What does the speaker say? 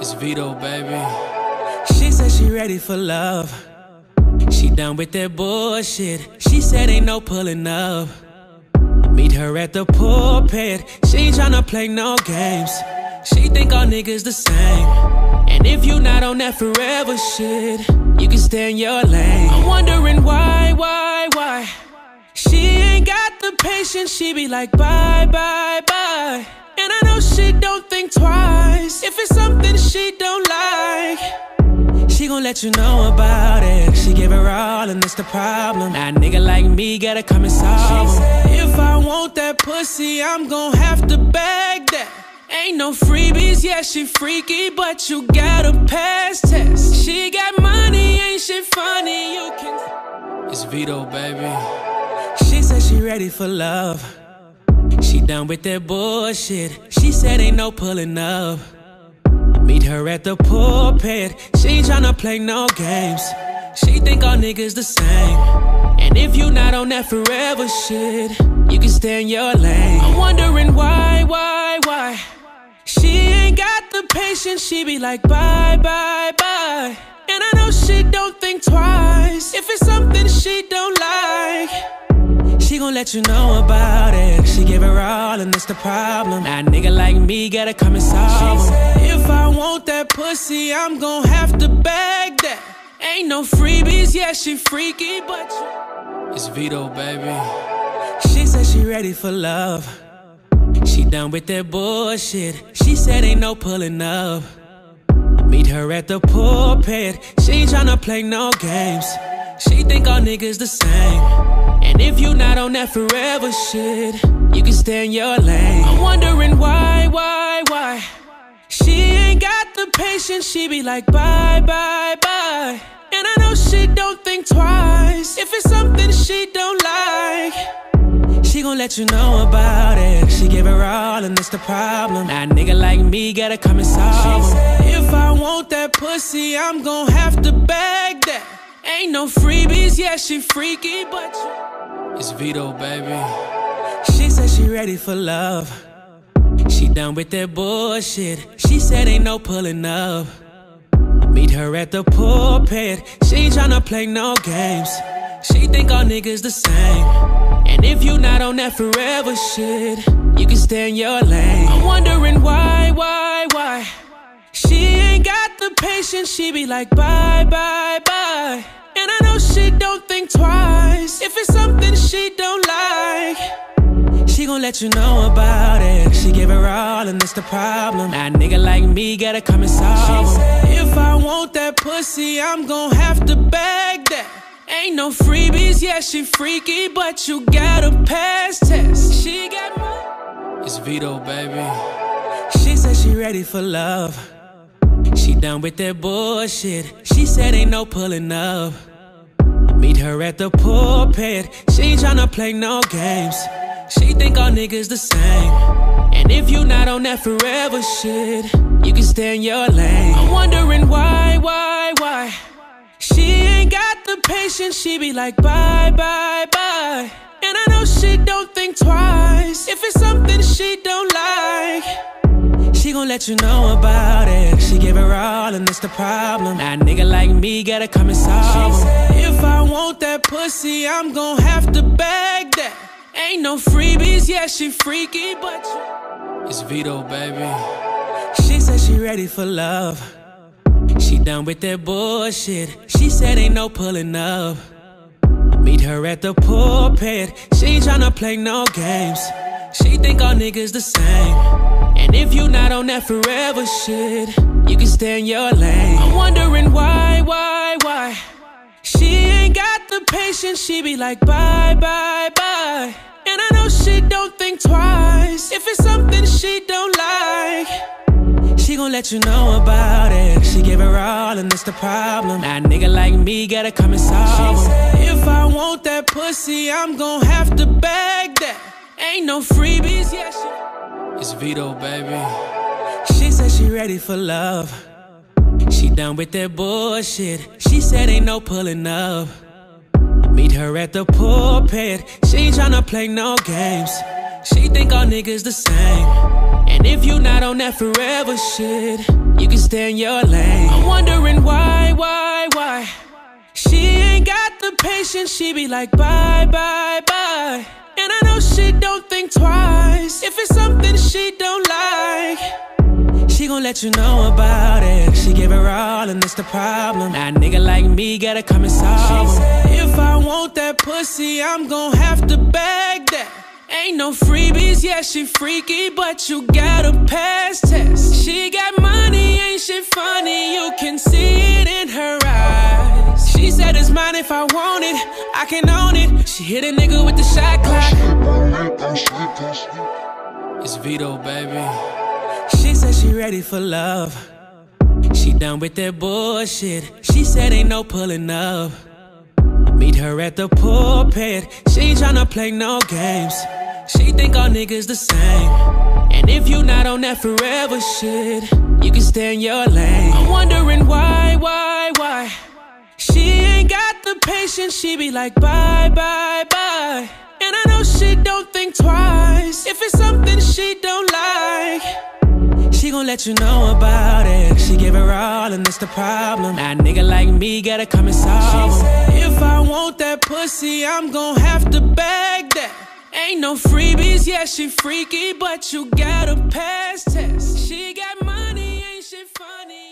It's Vedo, baby. She said she ready for love. She done with that bullshit. She said ain't no pulling up. Meet her at the pulpit. She ain't tryna play no games. She think all niggas the same. And if you not on that forever shit, you can stay in your lane. I'm wondering why, why, why. She ain't got the patience. She be like bye, bye, bye. And I know she don't think twice if it's something she don't like. She gon' let you know about it. She give her all, and that's the problem. Now, a nigga like me gotta come and solve 'em. If I want that pussy, I'm gon' have to beg that. Ain't no freebies, yeah, she freaky, but you gotta pass test. She got money, ain't she funny? You can. It's Vedo, baby. She said she ready for love. She done with that bullshit. She said ain't no pulling up. Meet her at the pulpit. She ain't tryna play no games. She think all niggas the same. And if you not on that forever shit, you can stay in your lane. I'm wondering why, why, why. She ain't got the patience. She be like bye, bye, bye. And I know she don't think twice if it's something she don't like. Gon' let you know about it. She give her all, and that's the problem. Now, a nigga like me gotta come and solve 'em. If I want that pussy, I'm gon' have to beg that. Ain't no freebies, yeah, she freaky, but it's Vedo, baby. She said she ready for love. She done with that bullshit. She said ain't no pulling up. Meet her at the pulpit. She ain't tryna play no games. She think all niggas the same. And if you not on that forever shit, you can stay in your lane. I'm wondering why, why, why. She ain't got the patience. She be like bye, bye, bye. And I know she don't think twice if it's something she don't like. She gon' let you know about it. She give her all, and that's the problem. Now, nigga like me gotta come and solve. If I want that pussy, I'm gon' have to beg that. Ain't no freebies, yeah, she freaky, but it's Vedo, baby. She said she ready for love. She done with that bullshit. She said ain't no pulling up. Meet her at the pulpit. She ain't tryna play no games. She think all niggas the same. And if you not on that forever shit, you can stay in your lane. I'm wondering why, why, why. She ain't got the patience. She be like bye, bye, bye. And I know she don't think twice if it's something she don't like. She gon' let you know about it. She give her all, and that's the problem. Now, a nigga like me gotta come and solve. If I want that pussy, I'm gon' have to beg that. Ain't no freebies, yeah, she freaky, but you gotta pass test. She got money. It's Vedo, baby. She said she ready for love. She done with that bullshit. She said ain't no pulling up. Meet her at the pulpit. She tryna play no games. She think all niggas the same. And if you not on that forever shit, you can stay in your lane. I'm wondering why, why, why. She ain't got the patience. She be like bye, bye, bye. And I know she don't think twice if it's something she don't. She gon' let you know about it. She give her all, and that's the problem. Now, a nigga like me gotta come and solve 'em. If I want that pussy, I'm gon' have to beg that. Ain't no freebies, yeah, she freaky, but it's Vedo, baby. She said she ready for love. She done with that bullshit. She said ain't no pulling up. Meet her at the pulpit. She ain't tryna play no games. She think all niggas the same. And if you're not on that forever shit, you can stay in your lane. I'm wondering why, why, why. She ain't got the patience. She be like bye, bye, bye. And I know she don't think twice if it's something she don't like. She gon' let you know about it. She give her all, and that's the problem. Now, a nigga like me gotta come and solve 'em. If I want that pussy, I'm gon' have to beg that. Ain't no freebies, yeah. It's Vedo, baby. She said she ready for love. She done with that bullshit. She said ain't no pulling up. Meet her at the pulpit. She ain't tryna play no games. She think all niggas the same. And if you not on that forever shit, you can stay in your lane. I'm wondering why, why, why. She ain't got the patience, she be like, bye, bye, bye. And I know she don't think twice if it's something she don't like. She gon' let you know about it. She give her all, and that's the problem. Now, nigga like me gotta come and solve 'em. If I want that pussy, I'm gon' have to beg that. Ain't no freebies, yeah, she freaky, but you gotta pass test. She got money, if I want it, I can own it. She hit a nigga with the shot clock. It's Vedo, baby. She said she ready for love. She done with that bullshit. She said ain't no pulling up. Meet her at the pulpit. She ain't tryna play no games. She think all niggas the same. And if you not on that forever shit, you can stay in your lane. I'm wondering why, why, why. She ain't got the patience, she be like, bye, bye, bye. And I know she don't think twice if it's something she don't like. She gon' let you know about it. She give her all, and that's the problem. Now, nigga like me gotta come and solve 'em. If I want that pussy, I'm gon' have to beg that. Ain't no freebies, yeah, she freaky, but you gotta pass test. She got money, ain't she funny?